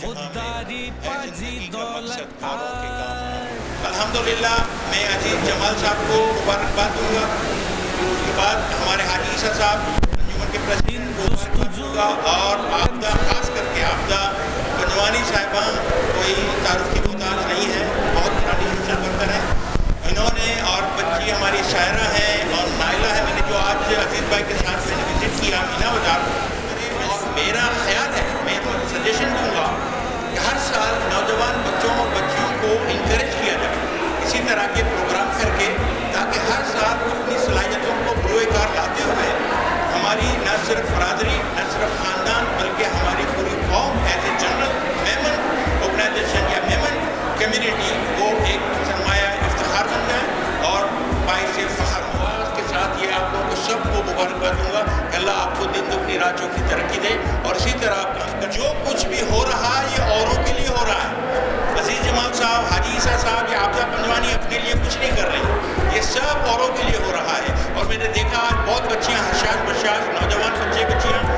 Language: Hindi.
दिलदारी पाजी दौलत अल्हम्दुलिल्लाह मैं अज़ीज़ जमाल साहब को मुबारकबाद दूँगा। उसके बाद हमारे हाजी ईसा साहब अंजुमन के प्रेसिडेंट दूँगा और आपदा खास करके आपदा पंजवानी साहिबान कोई तारुफ की मोहताज नहीं है बहुत पुरानी सोशल वर्कर है। इन्होंने और बच्ची हमारी शायरा है और नायला है। मैंने जो आज अजीत भाई के साथ मैंने विज़िट किया मीना बाज़ार। और मेरा नौजवान बच्चों और बच्चियों को इंकरेज किया जाए। इसी तरह के प्रोग्राम करके ताकि हर साल अपनी सलाहियतों को बुरोकार लाते हुए हमारी न सिर्फ़ बरदरी न सिर्फ़ ख़ानदान, बल्कि हमारी पूरी कौम as a general Memon organisation या मेमन कम्युनिटी वो एक सरमाया इफ्तार बन जाए और बाईस फ़खर उसके साथ ये आप लोगों को सबको मुबारकबाद दूँगा। कि अल्लाह आपको दिन दुगनी रातों की तरक्की दे और इसी तरह देखा बहुत बच्चियाँ हशास बशास नौजवान बच्चे बच्चियाँ।